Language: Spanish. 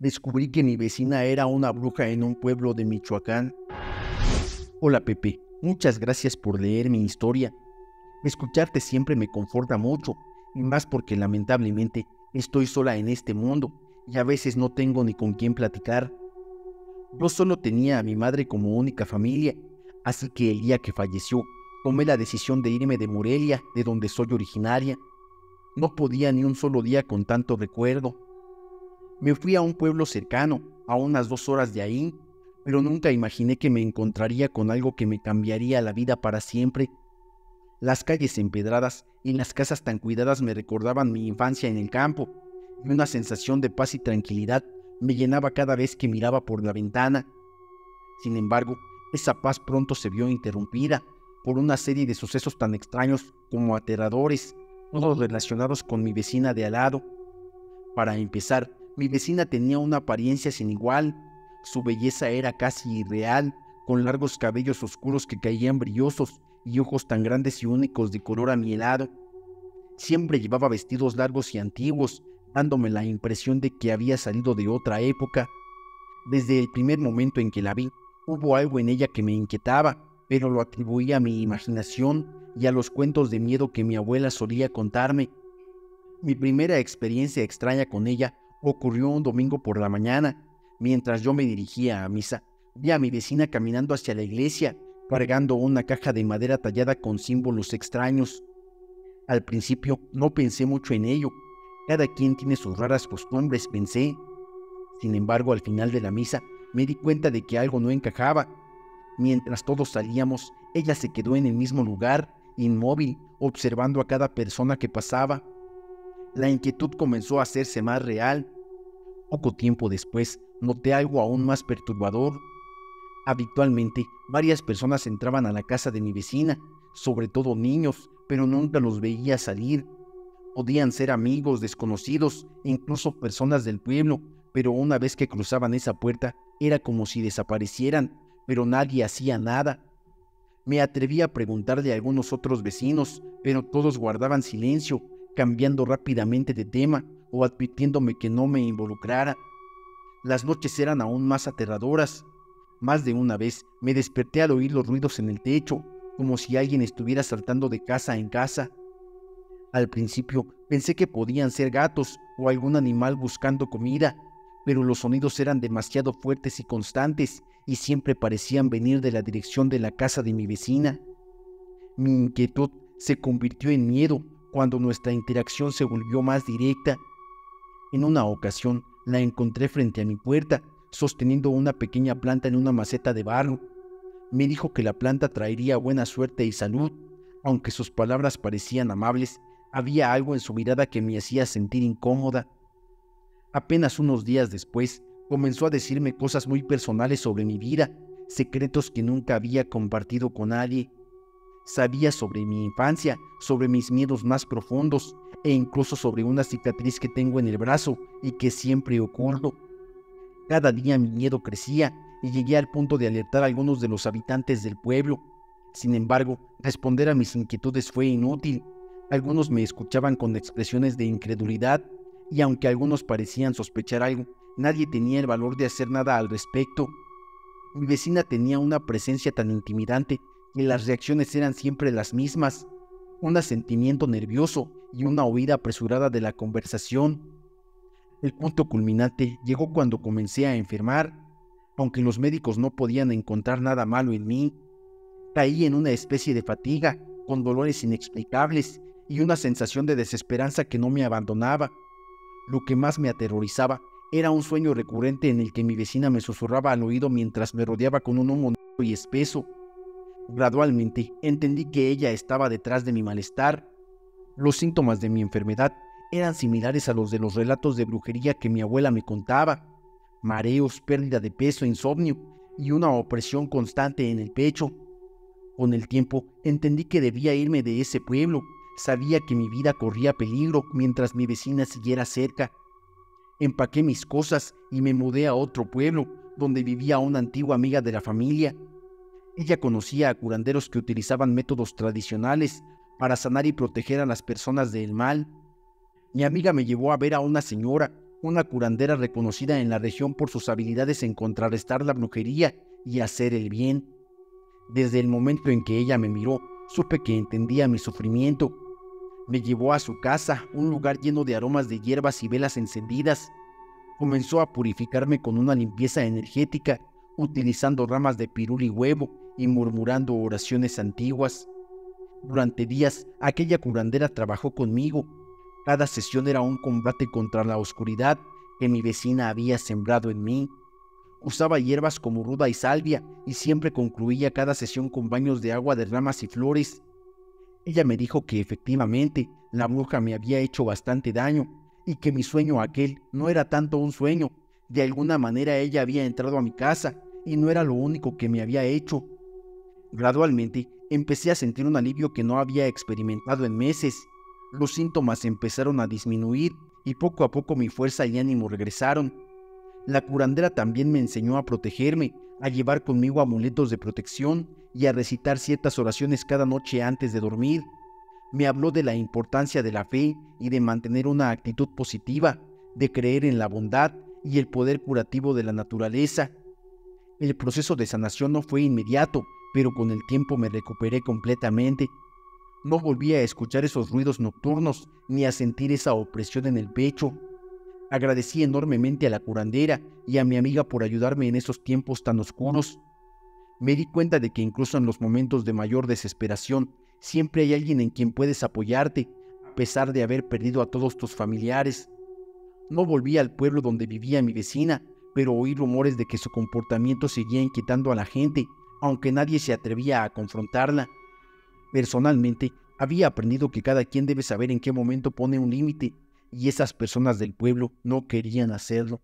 descubrí que mi vecina era una bruja en un pueblo de Michoacán. Hola Pepe, muchas gracias por leer mi historia. Escucharte siempre me conforta mucho, y más porque lamentablemente estoy sola en este mundo y a veces no tengo ni con quién platicar. Yo solo tenía a mi madre como única familia, así que el día que falleció tomé la decisión de irme de Morelia, de donde soy originaria. No podía ni un solo día con tanto recuerdo. Me fui a un pueblo cercano, a unas dos horas de ahí, pero nunca imaginé que me encontraría con algo que me cambiaría la vida para siempre. Las calles empedradas y las casas tan cuidadas me recordaban mi infancia en el campo, y una sensación de paz y tranquilidad me llenaba cada vez que miraba por la ventana. Sin embargo, esa paz pronto se vio interrumpida por una serie de sucesos tan extraños como aterradores, todos relacionados con mi vecina de al lado. Para empezar, mi vecina tenía una apariencia sin igual. Su belleza era casi irreal, con largos cabellos oscuros que caían brillosos y ojos tan grandes y únicos de color amielado. Siempre llevaba vestidos largos y antiguos, dándome la impresión de que había salido de otra época. Desde el primer momento en que la vi, hubo algo en ella que me inquietaba, pero lo atribuía a mi imaginación y a los cuentos de miedo que mi abuela solía contarme. Mi primera experiencia extraña con ella ocurrió un domingo por la mañana. Mientras yo me dirigía a misa, vi a mi vecina caminando hacia la iglesia, cargando una caja de madera tallada con símbolos extraños. Al principio no pensé mucho en ello, cada quien tiene sus raras costumbres, pensé. Sin embargo, al final de la misa, me di cuenta de que algo no encajaba. Mientras todos salíamos, ella se quedó en el mismo lugar, inmóvil, observando a cada persona que pasaba. La inquietud comenzó a hacerse más real. Poco tiempo después, noté algo aún más perturbador. Habitualmente, varias personas entraban a la casa de mi vecina, sobre todo niños, pero nunca los veía salir. Podían ser amigos, desconocidos, incluso personas del pueblo, pero una vez que cruzaban esa puerta era como si desaparecieran, pero nadie hacía nada. Me atreví a preguntarle a algunos otros vecinos, pero todos guardaban silencio, cambiando rápidamente de tema o advirtiéndome que no me involucrara. Las noches eran aún más aterradoras. Más de una vez me desperté al oír los ruidos en el techo, como si alguien estuviera saltando de casa en casa. Al principio pensé que podían ser gatos o algún animal buscando comida, pero los sonidos eran demasiado fuertes y constantes y siempre parecían venir de la dirección de la casa de mi vecina. Mi inquietud se convirtió en miedo cuando nuestra interacción se volvió más directa. En una ocasión la encontré frente a mi puerta, sosteniendo una pequeña planta en una maceta de barro. Me dijo que la planta traería buena suerte y salud. Aunque sus palabras parecían amables, había algo en su mirada que me hacía sentir incómoda. Apenas unos días después, comenzó a decirme cosas muy personales sobre mi vida, secretos que nunca había compartido con nadie. Sabía sobre mi infancia, sobre mis miedos más profundos e incluso sobre una cicatriz que tengo en el brazo y que siempre oculto. Cada día mi miedo crecía y llegué al punto de alertar a algunos de los habitantes del pueblo. Sin embargo, responder a mis inquietudes fue inútil, algunos me escuchaban con expresiones de incredulidad y aunque algunos parecían sospechar algo, nadie tenía el valor de hacer nada al respecto. Mi vecina tenía una presencia tan intimidante que las reacciones eran siempre las mismas, un asentimiento nervioso y una huida apresurada de la conversación. El punto culminante llegó cuando comencé a enfermar. Aunque los médicos no podían encontrar nada malo en mí, caí en una especie de fatiga, con dolores inexplicables y una sensación de desesperanza que no me abandonaba. Lo que más me aterrorizaba era un sueño recurrente en el que mi vecina me susurraba al oído mientras me rodeaba con un humo y espeso. Gradualmente entendí que ella estaba detrás de mi malestar. Los síntomas de mi enfermedad eran similares a los de los relatos de brujería que mi abuela me contaba. Mareos, pérdida de peso, insomnio y una opresión constante en el pecho. Con el tiempo entendí que debía irme de ese pueblo Sabía que mi vida corría peligro mientras mi vecina siguiera cerca. Empaqué mis cosas y me mudé a otro pueblo, donde vivía una antigua amiga de la familia. Ella conocía a curanderos que utilizaban métodos tradicionales para sanar y proteger a las personas del mal. Mi amiga me llevó a ver a una señora, una curandera reconocida en la región por sus habilidades en contrarrestar la brujería y hacer el bien. Desde el momento en que ella me miró, supe que entendía mi sufrimiento. Me llevó a su casa, un lugar lleno de aromas de hierbas y velas encendidas. Comenzó a purificarme con una limpieza energética, utilizando ramas de pirul y huevo y murmurando oraciones antiguas. Durante días, aquella curandera trabajó conmigo. Cada sesión era un combate contra la oscuridad que mi vecina había sembrado en mí. Usaba hierbas como ruda y salvia y siempre concluía cada sesión con baños de agua de ramas y flores. Ella me dijo que efectivamente la bruja me había hecho bastante daño y que mi sueño aquel no era tanto un sueño. De alguna manera ella había entrado a mi casa y no era lo único que me había hecho. Gradualmente empecé a sentir un alivio que no había experimentado en meses. Los síntomas empezaron a disminuir y poco a poco mi fuerza y ánimo regresaron. La curandera también me enseñó a protegerme, a llevar conmigo amuletos de protección y a recitar ciertas oraciones cada noche antes de dormir. Me habló de la importancia de la fe y de mantener una actitud positiva, de creer en la bondad y el poder curativo de la naturaleza. El proceso de sanación no fue inmediato, pero con el tiempo me recuperé completamente. No volví a escuchar esos ruidos nocturnos ni a sentir esa opresión en el pecho. Agradecí enormemente a la curandera y a mi amiga por ayudarme en esos tiempos tan oscuros. Me di cuenta de que incluso en los momentos de mayor desesperación, siempre hay alguien en quien puedes apoyarte, a pesar de haber perdido a todos tus familiares. No volví al pueblo donde vivía mi vecina, pero oí rumores de que su comportamiento seguía inquietando a la gente, aunque nadie se atrevía a confrontarla. Personalmente, había aprendido que cada quien debe saber en qué momento pone un límite y esas personas del pueblo no querían hacerlo.